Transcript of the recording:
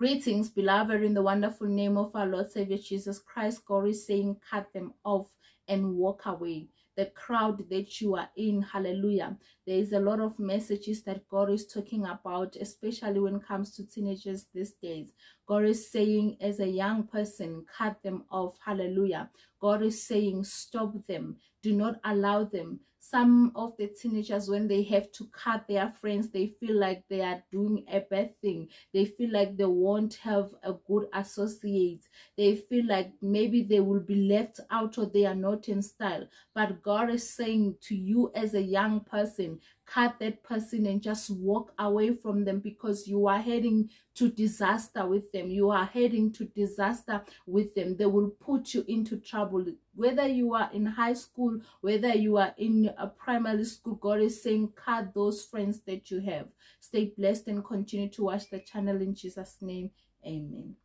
Greetings, beloved, in the wonderful name of our Lord Savior Jesus Christ. God is saying, cut them off and walk away. The crowd that you are in, hallelujah. There is a lot of messages that God is talking about, especially when it comes to teenagers these days. God is saying, as a young person, cut them off, hallelujah. God is saying, stop them, do not allow them some of the teenagers when they have to cut their friends they feel like they are doing a bad thing they feel like they won't have a good associate they feel like maybe they will be left out or they are not in style but god is saying to you as a young person cut that person and just walk away from them because you are heading to disaster with them. You are heading to disaster with them. They will put you into trouble. Whether you are in high school, whether you are in a primary school, God is saying, cut those friends that you have. Stay blessed and continue to watch the channel in Jesus' name. Amen.